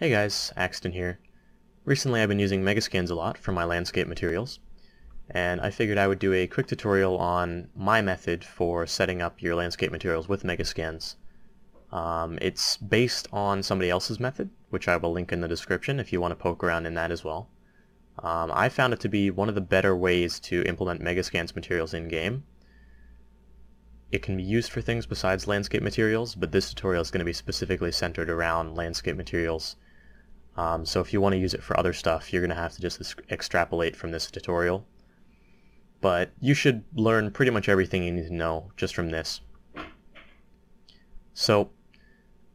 Hey guys, Axton here. Recently I've been using Megascans a lot for my landscape materials, and I figured I would do a quick tutorial on my method for setting up your landscape materials with Megascans. Um, it's based on somebody else's method, which I will link in the description if you want to poke around in that as well. Um, I found it to be one of the better ways to implement Megascans materials in-game. It can be used for things besides landscape materials, but this tutorial is going to be specifically centered around landscape materials um, so if you want to use it for other stuff, you're going to have to just extrapolate from this tutorial. But you should learn pretty much everything you need to know just from this. So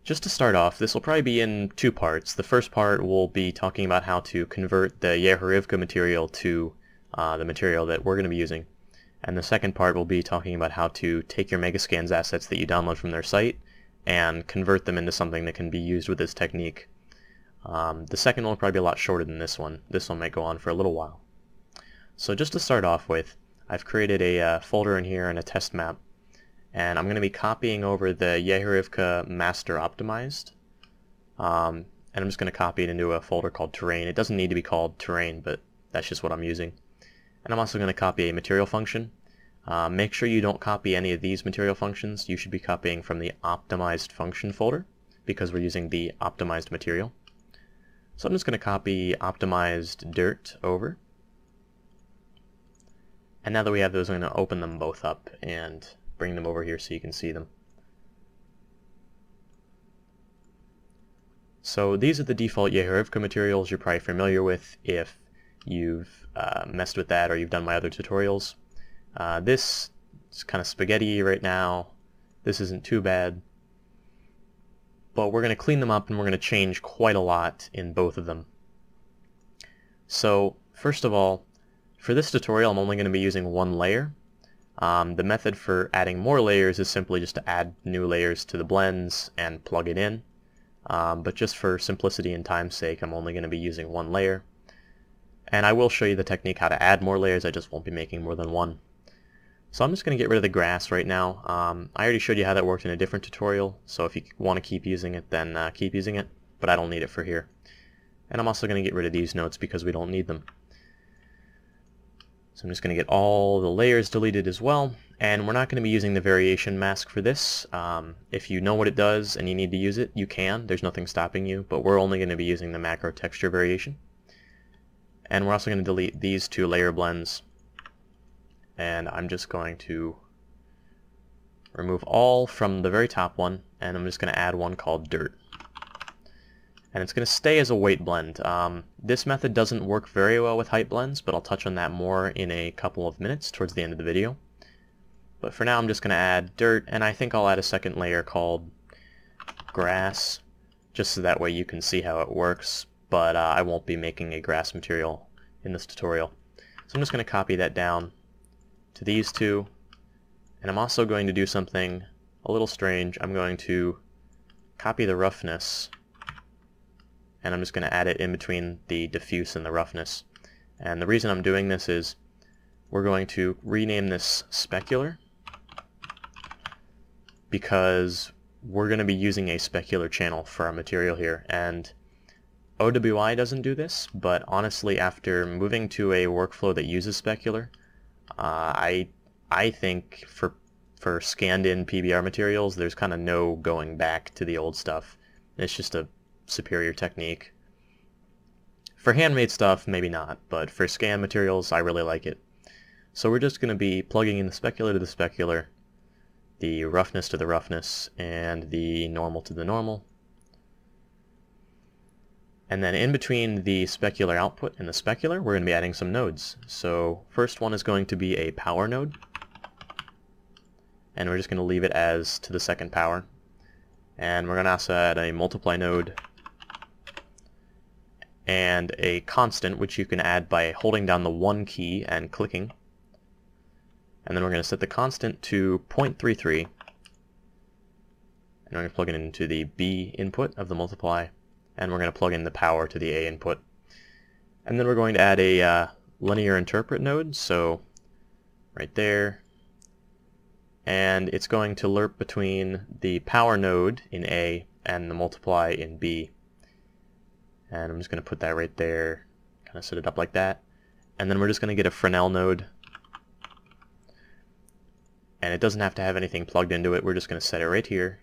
just to start off, this will probably be in two parts. The first part will be talking about how to convert the Yehorivka material to uh, the material that we're going to be using. And the second part will be talking about how to take your Megascans assets that you download from their site and convert them into something that can be used with this technique. Um, the second one will probably be a lot shorter than this one. This one might go on for a little while. So just to start off with, I've created a uh, folder in here and a test map. And I'm going to be copying over the Yehorivka master optimized. Um, and I'm just going to copy it into a folder called terrain. It doesn't need to be called terrain, but that's just what I'm using. And I'm also going to copy a material function. Uh, make sure you don't copy any of these material functions. You should be copying from the optimized function folder because we're using the optimized material. So I'm just going to copy optimized dirt over. And now that we have those, I'm going to open them both up and bring them over here so you can see them. So these are the default Yehorivka materials you're probably familiar with if you've uh, messed with that or you've done my other tutorials. Uh, this is kind of spaghetti right now. This isn't too bad but we're going to clean them up and we're going to change quite a lot in both of them. So first of all, for this tutorial I'm only going to be using one layer. Um, the method for adding more layers is simply just to add new layers to the blends and plug it in. Um, but just for simplicity and time's sake I'm only going to be using one layer. And I will show you the technique how to add more layers, I just won't be making more than one. So I'm just going to get rid of the grass right now. Um, I already showed you how that worked in a different tutorial, so if you want to keep using it, then uh, keep using it, but I don't need it for here. And I'm also going to get rid of these notes because we don't need them. So I'm just going to get all the layers deleted as well, and we're not going to be using the variation mask for this. Um, if you know what it does and you need to use it, you can. There's nothing stopping you, but we're only going to be using the macro texture variation. And we're also going to delete these two layer blends and I'm just going to remove all from the very top one and I'm just going to add one called dirt and it's going to stay as a weight blend. Um, this method doesn't work very well with height blends but I'll touch on that more in a couple of minutes towards the end of the video but for now I'm just going to add dirt and I think I'll add a second layer called grass just so that way you can see how it works but uh, I won't be making a grass material in this tutorial. So I'm just going to copy that down to these two. And I'm also going to do something a little strange. I'm going to copy the roughness and I'm just going to add it in between the diffuse and the roughness. And the reason I'm doing this is we're going to rename this specular because we're going to be using a specular channel for our material here and OWI doesn't do this but honestly after moving to a workflow that uses specular uh, I I think for for scanned in PBR materials, there's kind of no going back to the old stuff. It's just a superior technique. For handmade stuff, maybe not, but for scan materials, I really like it. So we're just going to be plugging in the specular to the specular, the roughness to the roughness, and the normal to the normal. And then in between the specular output and the specular, we're going to be adding some nodes. So first one is going to be a power node. And we're just going to leave it as to the second power. And we're going to also add a multiply node and a constant, which you can add by holding down the 1 key and clicking. And then we're going to set the constant to 0.33. And we're going to plug it into the B input of the multiply and we're going to plug in the power to the A input. And then we're going to add a uh, linear interpret node, so right there. And it's going to lerp between the power node in A and the multiply in B. And I'm just going to put that right there, kind of set it up like that. And then we're just going to get a Fresnel node. And it doesn't have to have anything plugged into it. We're just going to set it right here.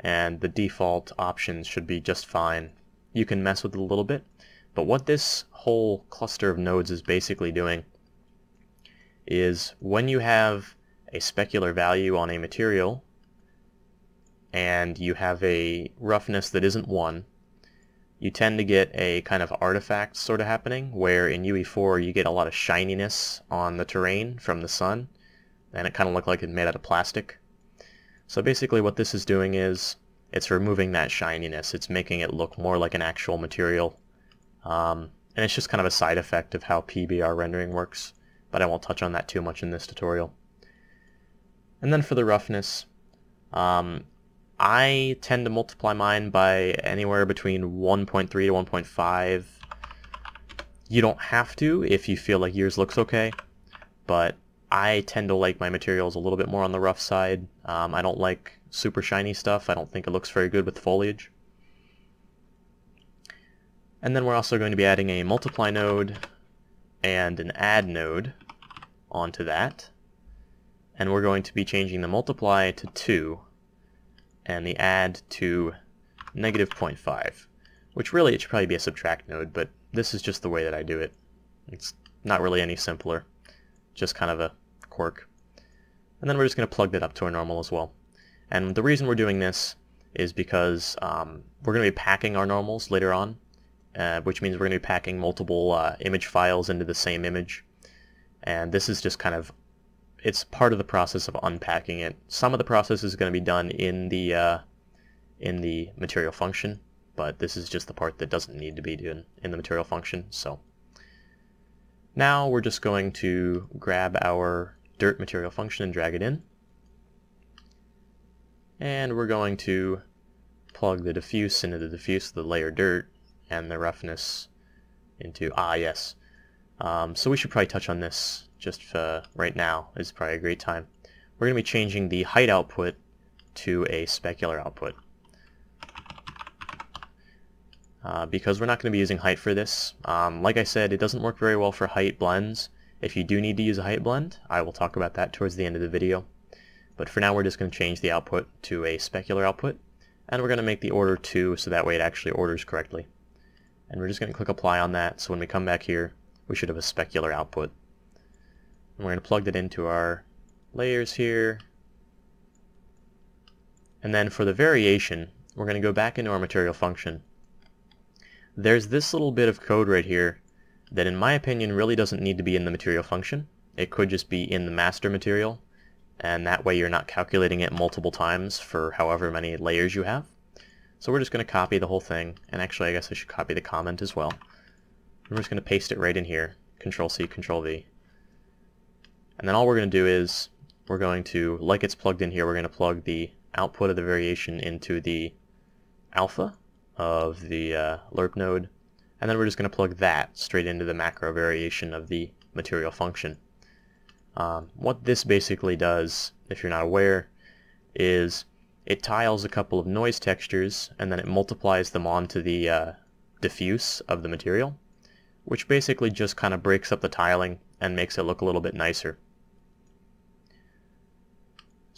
And the default options should be just fine. You can mess with it a little bit. But what this whole cluster of nodes is basically doing is when you have a specular value on a material and you have a roughness that isn't 1, you tend to get a kind of artifact sort of happening where in UE4 you get a lot of shininess on the terrain from the sun and it kind of looked like it's made out of plastic. So basically what this is doing is it's removing that shininess. It's making it look more like an actual material. Um, and it's just kind of a side effect of how PBR rendering works, but I won't touch on that too much in this tutorial. And then for the roughness, um, I tend to multiply mine by anywhere between 1.3 to 1.5. You don't have to if you feel like yours looks okay, but I tend to like my materials a little bit more on the rough side. Um, I don't like super shiny stuff. I don't think it looks very good with foliage. And then we're also going to be adding a multiply node and an add node onto that. And we're going to be changing the multiply to 2 and the add to negative 0.5, which really it should probably be a subtract node, but this is just the way that I do it. It's not really any simpler, just kind of a quirk. And then we're just going to plug that up to our normal as well. And the reason we're doing this is because um, we're going to be packing our normals later on, uh, which means we're going to be packing multiple uh, image files into the same image. And this is just kind of it's part of the process of unpacking it. Some of the process is going to be done in the uh, in the material function, but this is just the part that doesn't need to be done in the material function. So now we're just going to grab our dirt material function and drag it in. And we're going to plug the diffuse into the diffuse, the layer dirt, and the roughness into, ah yes. Um, so we should probably touch on this just uh, right now is probably a great time. We're going to be changing the height output to a specular output. Uh, because we're not going to be using height for this. Um, like I said, it doesn't work very well for height blends. If you do need to use a height blend, I will talk about that towards the end of the video. But for now, we're just going to change the output to a specular output, and we're going to make the order 2 so that way it actually orders correctly. And we're just going to click apply on that, so when we come back here, we should have a specular output. And we're going to plug that into our layers here. And then for the variation, we're going to go back into our material function. There's this little bit of code right here that in my opinion really doesn't need to be in the material function. It could just be in the master material and that way you're not calculating it multiple times for however many layers you have. So we're just going to copy the whole thing and actually I guess I should copy the comment as well. We're just going to paste it right in here. Control C, Control V. And then all we're going to do is we're going to, like it's plugged in here, we're going to plug the output of the variation into the alpha of the uh, lerp node. And then we're just going to plug that straight into the macro variation of the material function. Um, what this basically does, if you're not aware, is it tiles a couple of noise textures and then it multiplies them onto the uh, diffuse of the material, which basically just kind of breaks up the tiling and makes it look a little bit nicer.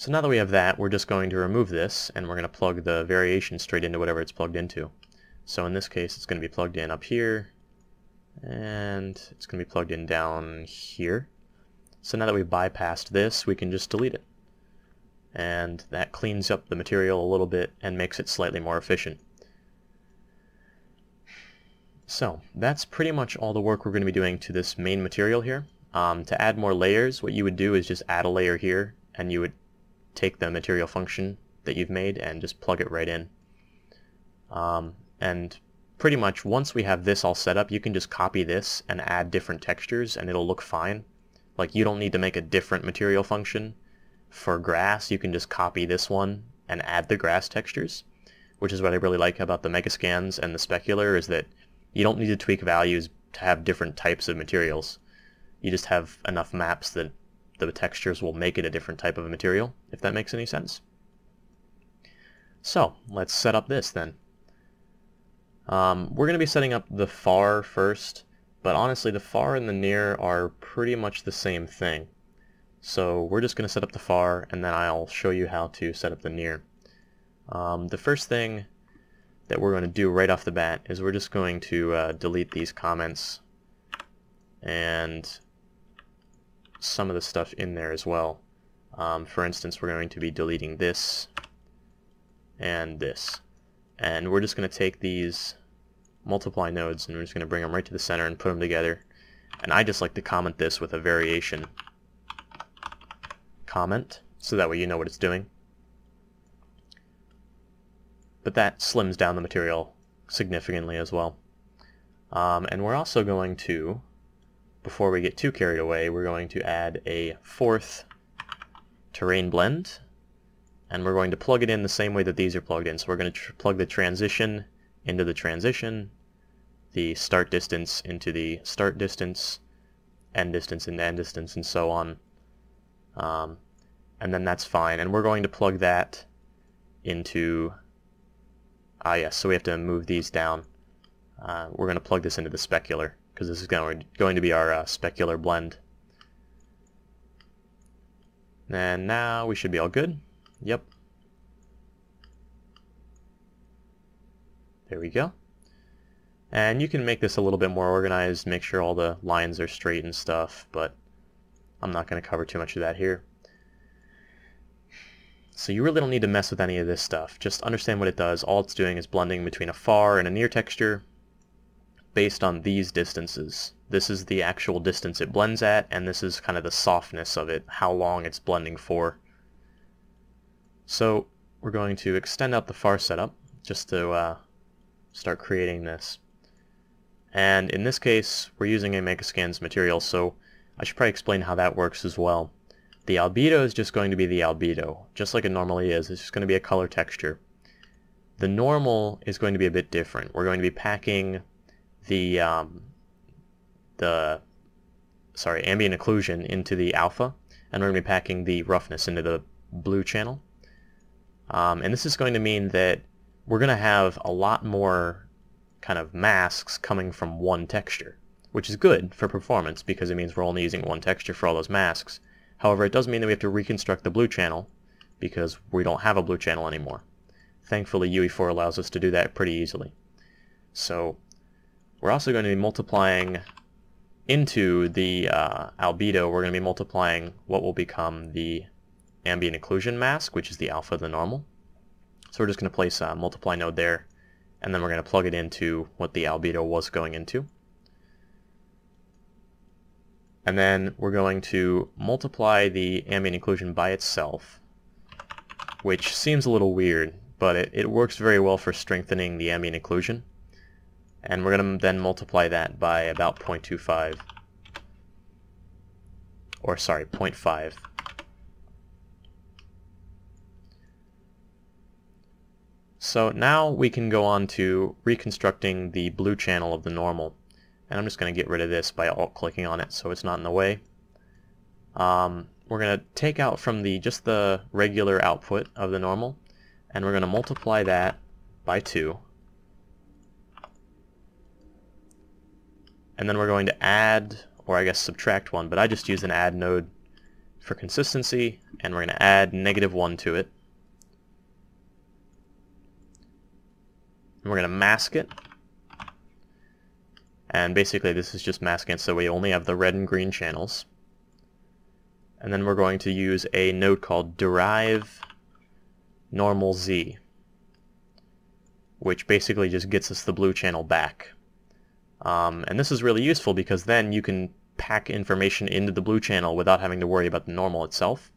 So now that we have that, we're just going to remove this, and we're going to plug the variation straight into whatever it's plugged into. So in this case, it's going to be plugged in up here, and it's going to be plugged in down here. So now that we've bypassed this, we can just delete it. And that cleans up the material a little bit and makes it slightly more efficient. So that's pretty much all the work we're going to be doing to this main material here. Um, to add more layers, what you would do is just add a layer here, and you would take the material function that you've made and just plug it right in. Um, and pretty much once we have this all set up, you can just copy this and add different textures and it'll look fine. Like you don't need to make a different material function. For grass, you can just copy this one and add the grass textures, which is what I really like about the Megascans and the Specular is that you don't need to tweak values to have different types of materials. You just have enough maps that the textures will make it a different type of material, if that makes any sense. So let's set up this then. Um, we're going to be setting up the far first, but honestly the far and the near are pretty much the same thing. So we're just going to set up the far and then I'll show you how to set up the near. Um, the first thing that we're going to do right off the bat is we're just going to uh, delete these comments and some of the stuff in there as well. Um, for instance, we're going to be deleting this and this. And we're just going to take these multiply nodes and we're just going to bring them right to the center and put them together. And I just like to comment this with a variation comment, so that way you know what it's doing. But that slims down the material significantly as well. Um, and we're also going to, before we get too carried away, we're going to add a fourth terrain blend and we're going to plug it in the same way that these are plugged in. So we're going to plug the transition into the transition, the start distance into the start distance, end distance into end distance, and so on. Um, and then that's fine. And we're going to plug that into, ah yes, so we have to move these down. Uh, we're going to plug this into the specular, because this is going, to be our uh, specular blend. And now we should be all good. Yep. There we go. And you can make this a little bit more organized, make sure all the lines are straight and stuff, but I'm not going to cover too much of that here. So you really don't need to mess with any of this stuff. Just understand what it does. All it's doing is blending between a far and a near texture based on these distances. This is the actual distance it blends at, and this is kind of the softness of it, how long it's blending for. So we're going to extend out the far setup just to uh, start creating this. And in this case, we're using a Megascans material, so I should probably explain how that works as well. The albedo is just going to be the albedo, just like it normally is. It's just going to be a color texture. The normal is going to be a bit different. We're going to be packing the um, the sorry ambient occlusion into the alpha, and we're going to be packing the roughness into the blue channel. Um, and this is going to mean that we're going to have a lot more kind of masks coming from one texture, which is good for performance because it means we're only using one texture for all those masks. However, it does mean that we have to reconstruct the blue channel because we don't have a blue channel anymore. Thankfully, UE4 allows us to do that pretty easily. So we're also going to be multiplying into the uh, albedo, we're going to be multiplying what will become the ambient occlusion mask, which is the alpha of the normal. So we're just going to place a multiply node there, and then we're going to plug it into what the albedo was going into. And then we're going to multiply the ambient occlusion by itself, which seems a little weird, but it, it works very well for strengthening the ambient occlusion. And we're going to then multiply that by about 0.25, or sorry, 0.5. So now we can go on to reconstructing the blue channel of the normal. And I'm just going to get rid of this by alt-clicking on it so it's not in the way. Um, we're going to take out from the just the regular output of the normal, and we're going to multiply that by 2. And then we're going to add, or I guess subtract 1, but I just use an add node for consistency, and we're going to add negative 1 to it. And we're going to mask it. And basically this is just masking so we only have the red and green channels. And then we're going to use a node called derive normal z, which basically just gets us the blue channel back. Um, and this is really useful because then you can pack information into the blue channel without having to worry about the normal itself,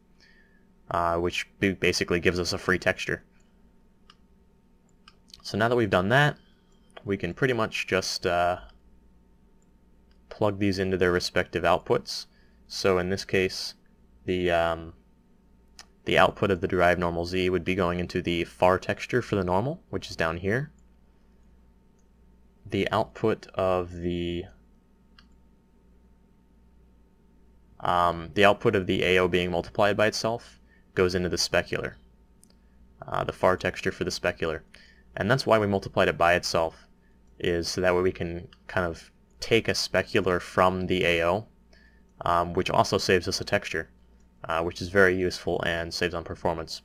uh, which basically gives us a free texture. So now that we've done that, we can pretty much just uh, plug these into their respective outputs. So in this case, the um, the output of the derived normal z would be going into the far texture for the normal, which is down here. The output of the um, the output of the AO being multiplied by itself goes into the specular. uh, the far texture for the specular. And that's why we multiplied it by itself, is so that way we can kind of take a specular from the AO, um, which also saves us a texture, uh, which is very useful and saves on performance.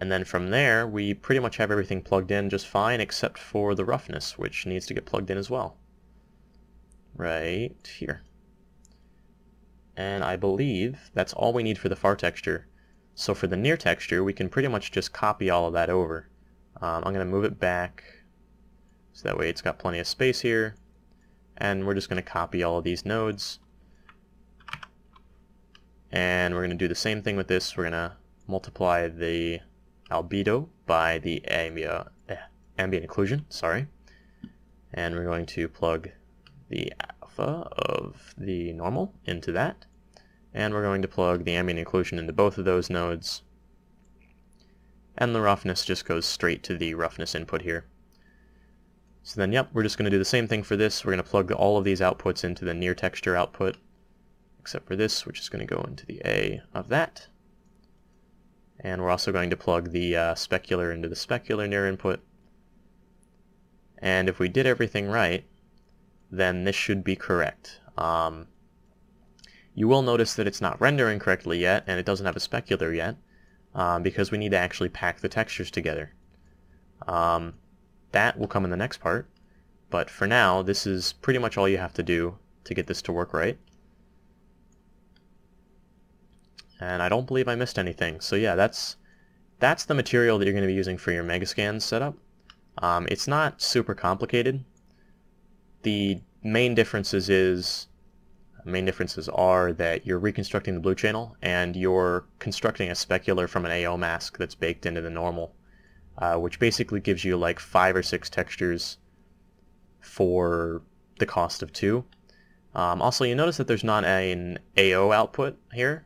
And then from there, we pretty much have everything plugged in just fine except for the roughness, which needs to get plugged in as well. Right here. And I believe that's all we need for the far texture. So for the near texture, we can pretty much just copy all of that over. Um, I'm going to move it back so that way it's got plenty of space here. And we're just going to copy all of these nodes. And we're going to do the same thing with this. We're going to multiply the albedo by the ambient, eh, ambient occlusion, sorry. And we're going to plug the alpha of the normal into that. And we're going to plug the ambient occlusion into both of those nodes. And the roughness just goes straight to the roughness input here. So then, yep, we're just going to do the same thing for this. We're going to plug all of these outputs into the near texture output, except for this, which is going to go into the A of that. And we're also going to plug the uh, specular into the specular near input. And if we did everything right, then this should be correct. Um, you will notice that it's not rendering correctly yet, and it doesn't have a specular yet, um, because we need to actually pack the textures together. Um, that will come in the next part, but for now, this is pretty much all you have to do to get this to work right. And I don't believe I missed anything. So yeah, that's that's the material that you're going to be using for your Megascans setup. Um, it's not super complicated. The main differences is main differences are that you're reconstructing the blue channel and you're constructing a specular from an AO mask that's baked into the normal, uh, which basically gives you like five or six textures for the cost of two. Um, also, you notice that there's not an AO output here,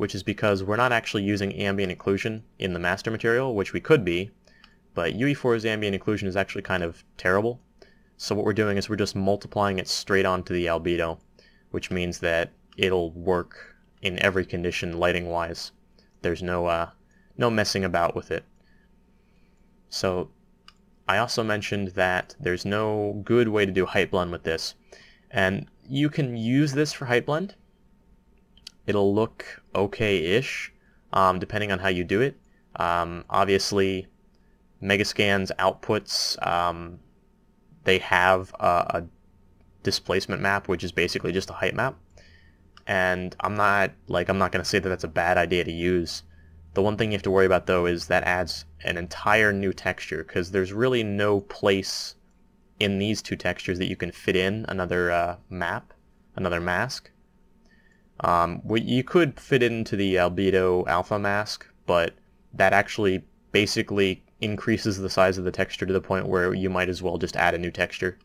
which is because we're not actually using ambient occlusion in the master material, which we could be, but UE4's ambient occlusion is actually kind of terrible. So what we're doing is we're just multiplying it straight onto the albedo, which means that it'll work in every condition lighting-wise. There's no uh, no messing about with it. So I also mentioned that there's no good way to do height blend with this. And you can use this for height blend, it'll look okay-ish, um, depending on how you do it. Um, obviously, Megascan's outputs, um, they have a, a, displacement map, which is basically just a height map. And I'm not like I'm not going to say that that's a bad idea to use. The one thing you have to worry about though is that adds an entire new texture because there's really no place in these two textures that you can fit in another uh, map, another mask. Um, you could fit it into the albedo alpha mask, but that actually basically increases the size of the texture to the point where you might as well just add a new texture.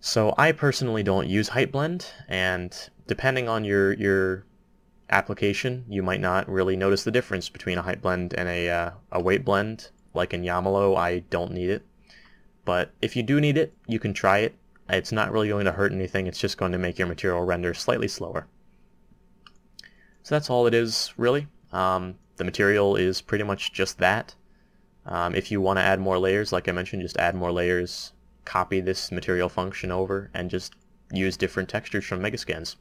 So I personally don't use height blend, and depending on your your application, you might not really notice the difference between a height blend and a, uh, a weight blend. Like in Yamalo, I don't need it. But if you do need it, you can try it. It's not really going to hurt anything, it's just going to make your material render slightly slower. So that's all it is, really. Um, the material is pretty much just that. Um, if you want to add more layers, like I mentioned, just add more layers, copy this material function over, and just use different textures from Megascans.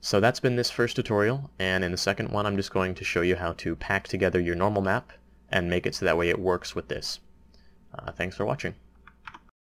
So that's been this first tutorial, and in the second one I'm just going to show you how to pack together your normal map and make it so that way it works with this. Uh, thanks for watching.